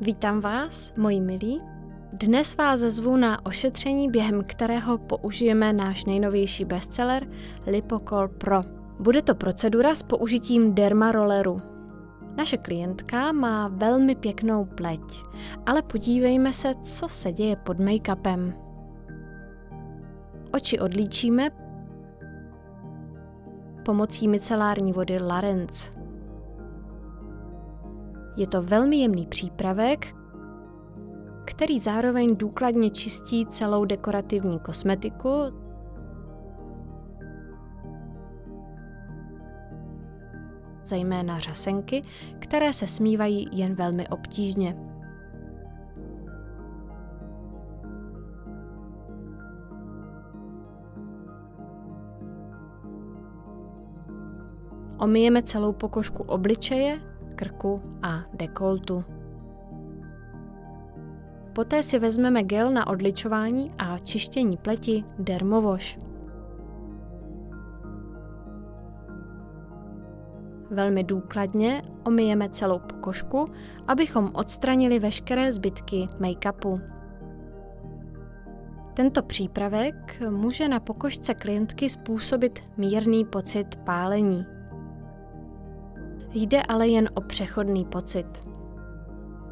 Vítám vás, moji milí. Dnes vás zvu na ošetření, během kterého použijeme náš nejnovější bestseller Lipokol Pro. Bude to procedura s použitím dermarolleru. Naše klientka má velmi pěknou pleť, ale podívejme se, co se děje pod make-upem. Oči odlíčíme pomocí micelární vody Larens. Je to velmi jemný přípravek, který zároveň důkladně čistí celou dekorativní kosmetiku, zejména řasenky, které se smívají jen velmi obtížně. Omijeme celou pokožku obličeje, krku a dekoltu. Poté si vezmeme gel na odličování a čištění pleti Dermovoš. Velmi důkladně omijeme celou pokožku, abychom odstranili veškeré zbytky make-upu. Tento přípravek může na pokožce klientky způsobit mírný pocit pálení. Jde ale jen o přechodný pocit.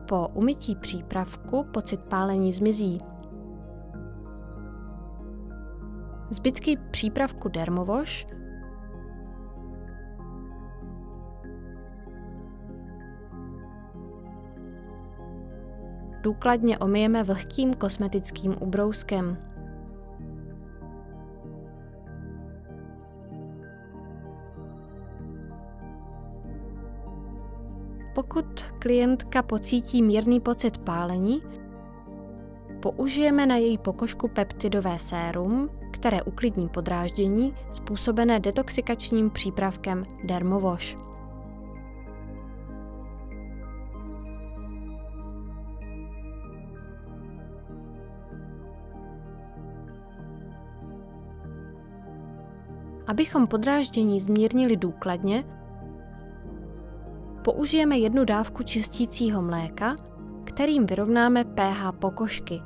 Po umytí přípravku pocit pálení zmizí. Zbytky přípravku Dermovoš důkladně omijeme vlhkým kosmetickým ubrouskem. Klientka pocítí mírný pocit pálení, použijeme na její pokožku peptidové sérum, které uklidní podráždění způsobené detoxikačním přípravkem Dermovoš. Abychom podráždění zmírnili důkladně, použijeme jednu dávku čistícího mléka, kterým vyrovnáme pH pokožky.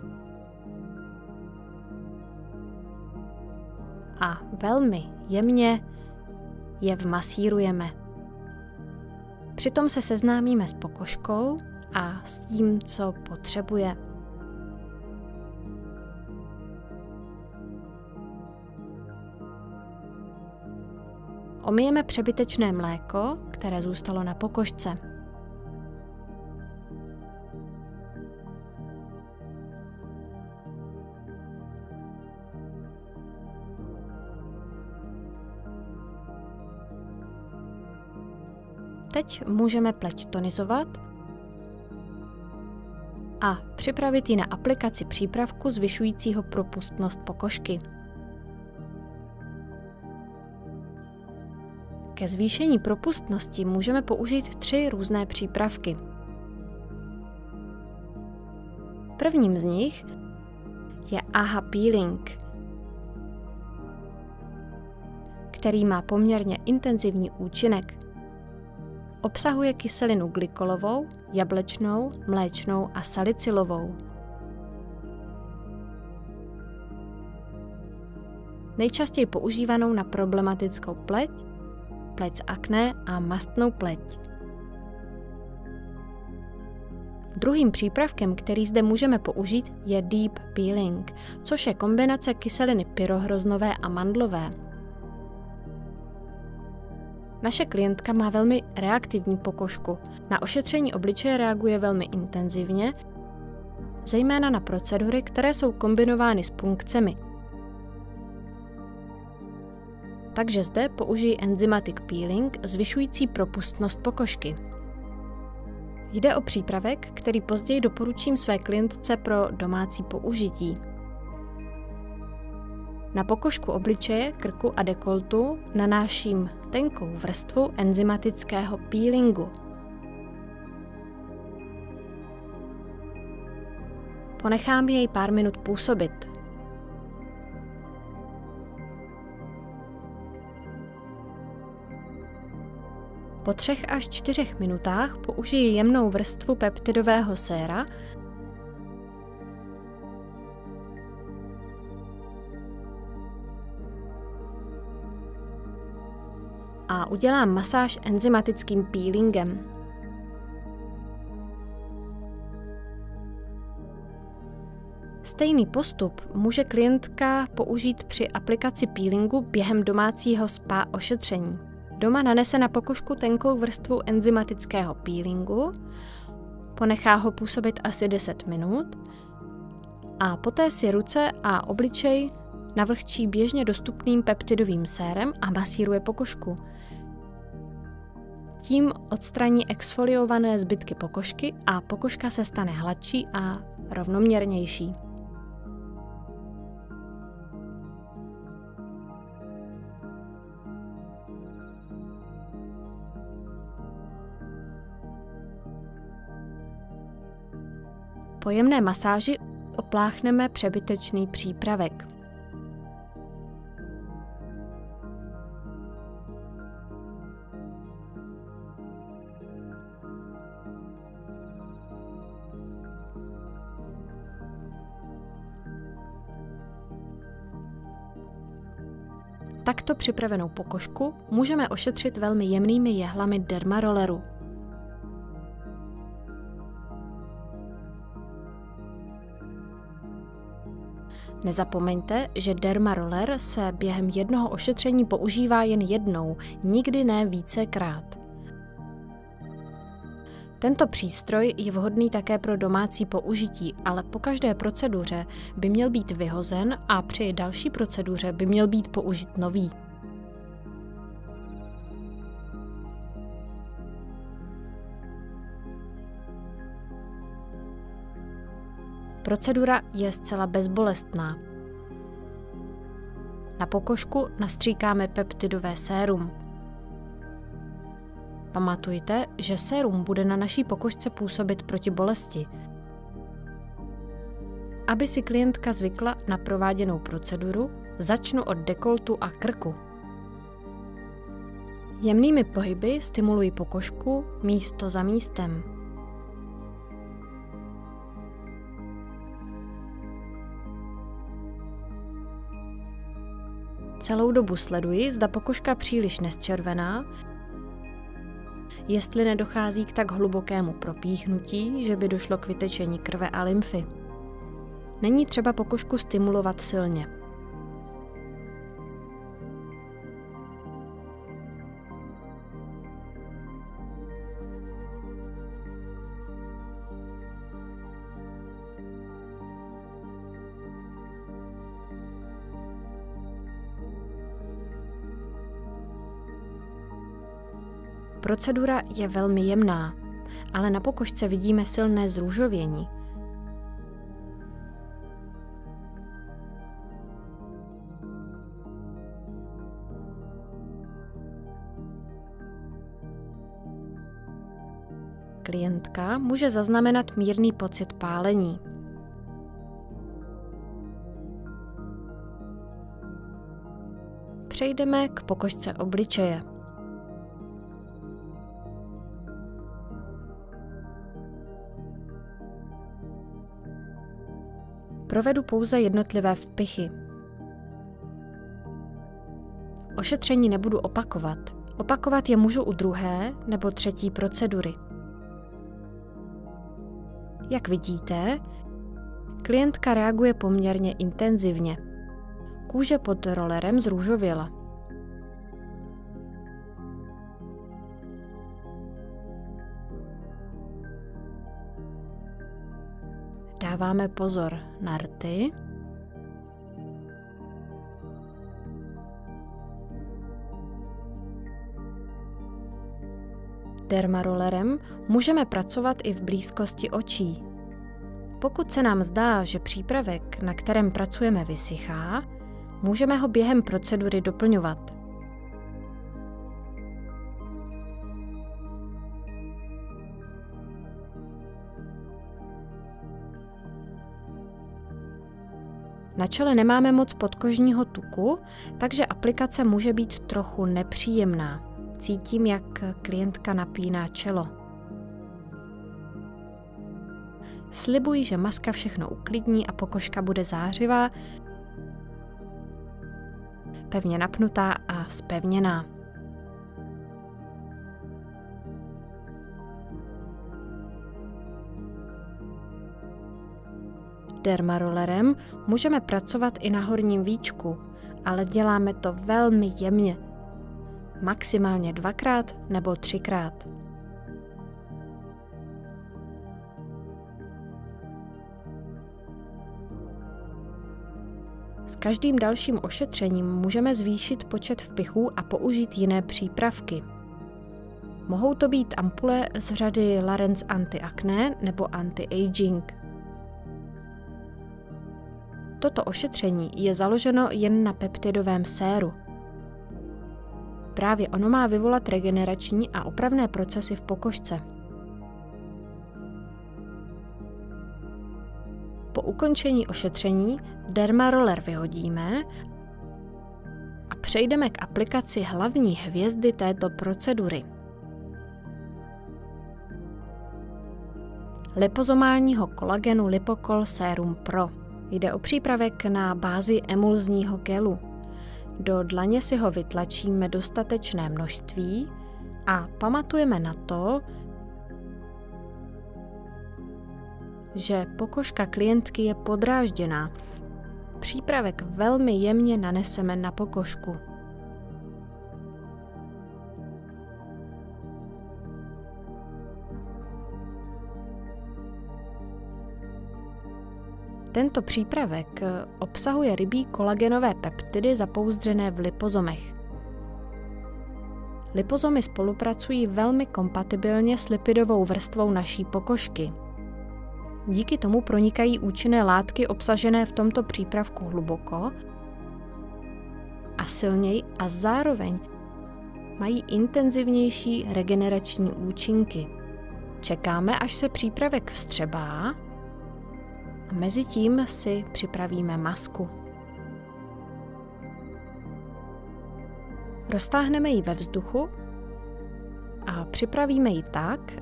A velmi jemně je vmasírujeme. Přitom se seznámíme s pokožkou a s tím, co potřebuje. Omijeme přebytečné mléko, které zůstalo na pokožce. Teď můžeme pleť tonizovat a připravit ji na aplikaci přípravku zvyšujícího propustnost pokožky. Ke zvýšení propustnosti můžeme použít tři různé přípravky. Prvním z nich je AHA Peeling, který má poměrně intenzivní účinek. Obsahuje kyselinu glykolovou, jablečnou, mléčnou a salicylovou. Nejčastěji používanou na problematickou pleť pleť z akné a mastnou pleť. Druhým přípravkem, který zde můžeme použít, je Deep Peeling, což je kombinace kyseliny pyrohroznové a mandlové. Naše klientka má velmi reaktivní pokožku. Na ošetření obličeje reaguje velmi intenzivně, zejména na procedury, které jsou kombinovány s punkcemi, takže zde použijí enzymatic peeling zvyšující propustnost pokožky. Jde o přípravek, který později doporučím své klientce pro domácí použití. Na pokožku obličeje, krku a dekoltu nanáším tenkou vrstvu enzymatického peelingu. Ponechám jej pár minut působit, Po třech až čtyřech minutách použiji jemnou vrstvu peptidového séra a udělám masáž enzymatickým peelingem. Stejný postup může klientka použít při aplikaci peelingu během domácího spa ošetření. Doma nanese na pokožku tenkou vrstvu enzymatického peelingu, ponechá ho působit asi 10 minut a poté si ruce a obličej navlhčí běžně dostupným peptidovým sérem a masíruje pokožku. Tím odstraní exfoliované zbytky pokožky a pokožka se stane hladší a rovnoměrnější. Po jemné masáži opláchneme přebytečný přípravek. Takto připravenou pokožku můžeme ošetřit velmi jemnými jehlami dermarolleru. Nezapomeňte, že dermaroller se během jednoho ošetření používá jen jednou, nikdy ne vícekrát. Tento přístroj je vhodný také pro domácí použití, ale po každé proceduře by měl být vyhozen a při další proceduře by měl být použit nový. Procedura je zcela bezbolestná. Na pokožku nastříkáme peptidové sérum. Pamatujte, že sérum bude na naší pokožce působit proti bolesti. Aby si klientka zvykla na prováděnou proceduru, začnu od dekoltu a krku. Jemnými pohyby stimuluji pokožku místo za místem. Celou dobu sleduji, zda pokožka příliš nesčervená, jestli nedochází k tak hlubokému propíchnutí, že by došlo k vytečení krve a lymfy. Není třeba pokožku stimulovat silně. Procedura je velmi jemná, ale na pokožce vidíme silné zrůžovění. Klientka může zaznamenat mírný pocit pálení. Přejdeme k pokožce obličeje. Provedu pouze jednotlivé vpichy. Ošetření nebudu opakovat. Opakovat je můžu u druhé nebo třetí procedury. Jak vidíte, klientka reaguje poměrně intenzivně. Kůže pod rolerem zrůžověla. Dáváme pozor na rty. Dermarollerem můžeme pracovat i v blízkosti očí. Pokud se nám zdá, že přípravek, na kterém pracujeme, vysychá, můžeme ho během procedury doplňovat. Na čele nemáme moc podkožního tuku, takže aplikace může být trochu nepříjemná. cítím, jak klientka napíná čelo. Slibuji, že maska všechno uklidní a pokožka bude zářivá, pevně napnutá a spevněná. Dermarollerem můžeme pracovat i na horním víčku, ale děláme to velmi jemně. Maximálně dvakrát nebo třikrát. S každým dalším ošetřením můžeme zvýšit počet vpichů a použít jiné přípravky. Mohou to být ampule z řady Larens Anti-Acne nebo Anti-Aging. Toto ošetření je založeno jen na peptidovém séru. Právě ono má vyvolat regenerační a opravné procesy v pokožce. Po ukončení ošetření dermaroller vyhodíme a přejdeme k aplikaci hlavní hvězdy této procedury. Lipozomálního kolagenu Lipokol Serum Pro. Jde o přípravek na bázi emulzního gelu. Do dlaně si ho vytlačíme dostatečné množství a pamatujeme na to, že pokožka klientky je podrážděná. Přípravek velmi jemně naneseme na pokožku. Tento přípravek obsahuje rybí kolagenové peptidy zapouzdřené v lipozomech. Lipozomy spolupracují velmi kompatibilně s lipidovou vrstvou naší pokožky – Díky tomu pronikají účinné látky obsažené v tomto přípravku hluboko a silněji a zároveň mají intenzivnější regenerační účinky. Čekáme, až se přípravek vstřebá a mezi tím si připravíme masku. Roztáhneme ji ve vzduchu a připravíme ji tak,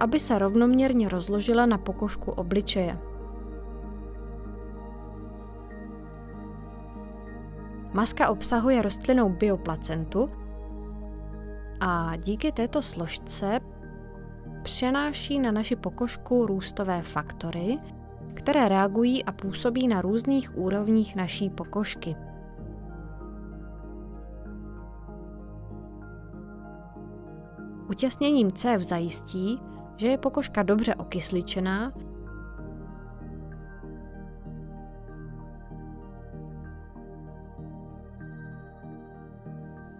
aby se rovnoměrně rozložila na pokožku obličeje. Maska obsahuje rostlinnou bioplacentu a díky této složce přenáší na naši pokožku růstové faktory, které reagují a působí na různých úrovních naší pokožky. Utěsněním cév zajistí, že je pokožka dobře okysličená,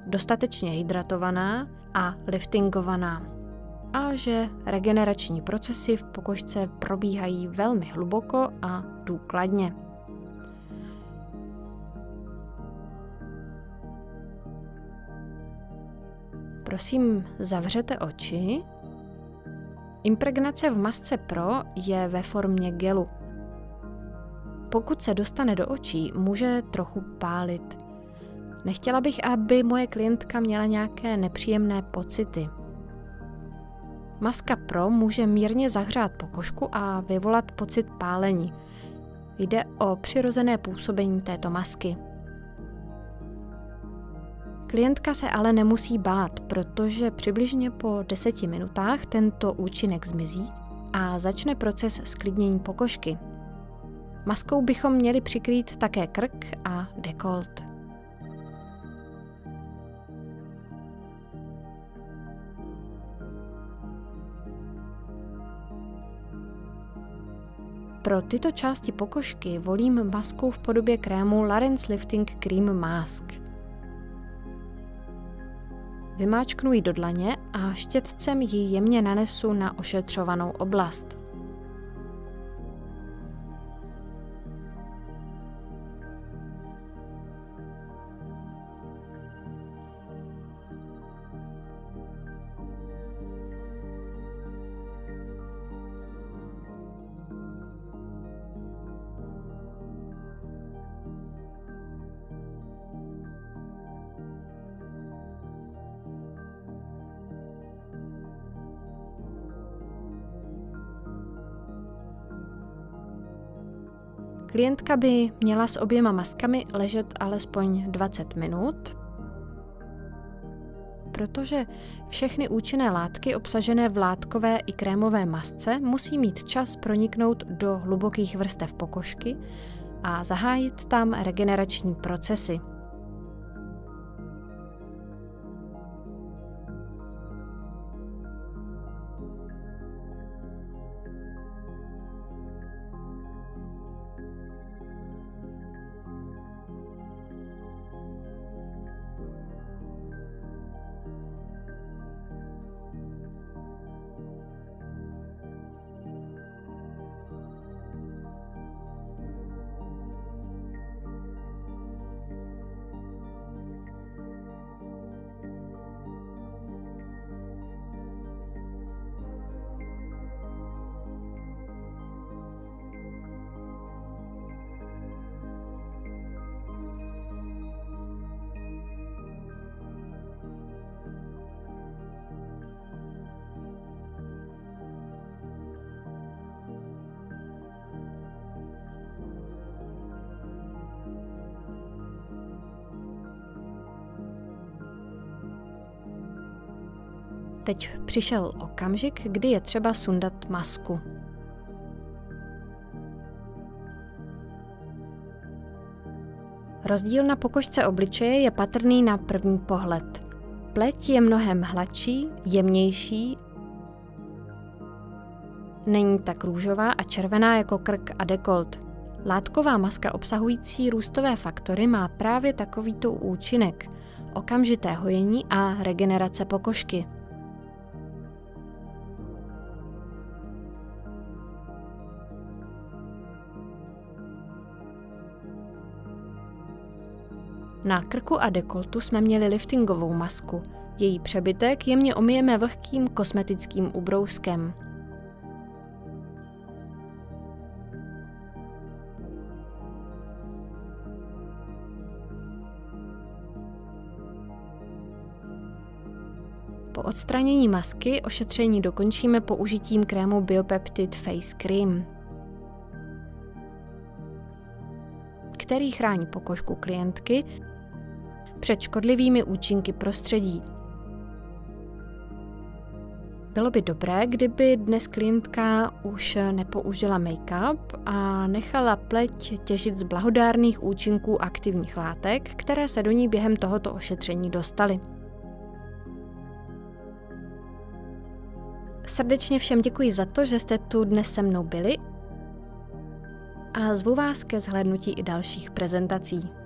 dostatečně hydratovaná a liftingovaná a že regenerační procesy v pokožce probíhají velmi hluboko a důkladně. Prosím, zavřete oči Impregnace v masce Pro je ve formě gelu. Pokud se dostane do očí, může trochu pálit. Nechtěla bych, aby moje klientka měla nějaké nepříjemné pocity. Maska Pro může mírně zahřát pokožku a vyvolat pocit pálení. Jde o přirozené působení této masky. Klientka se ale nemusí bát, protože přibližně po deseti minutách tento účinek zmizí a začne proces sklidnění pokožky. Maskou bychom měli přikrýt také krk a dekolt. Pro tyto části pokožky volím masku v podobě krému Larens Lifting Cream Mask – Vymáčknu ji do dlaně a štětcem ji jemně nanesu na ošetřovanou oblast. Klientka by měla s oběma maskami ležet alespoň 20 minut, protože všechny účinné látky obsažené v látkové i krémové masce musí mít čas proniknout do hlubokých vrstev pokožky a zahájit tam regenerační procesy. Teď přišel okamžik, kdy je třeba sundat masku. Rozdíl na pokožce obličeje je patrný na první pohled. Pleť je mnohem hladší, jemnější, není tak růžová a červená jako krk a dekolt. Látková maska obsahující růstové faktory má právě takovýto účinek – okamžité hojení a regenerace pokožky. Na krku a dekoltu jsme měli liftingovou masku. Její přebytek jemně omijeme vlhkým kosmetickým ubrouskem. Po odstranění masky ošetření dokončíme použitím krému Biopeptid Face Cream, který chrání pokožku klientky před škodlivými účinky prostředí. Bylo by dobré, kdyby dnes klientka už nepoužila make-up a nechala pleť těžit z blahodárných účinků aktivních látek, které se do ní během tohoto ošetření dostaly. Srdečně všem děkuji za to, že jste tu dnes se mnou byli a zvu vás ke zhlédnutí i dalších prezentací.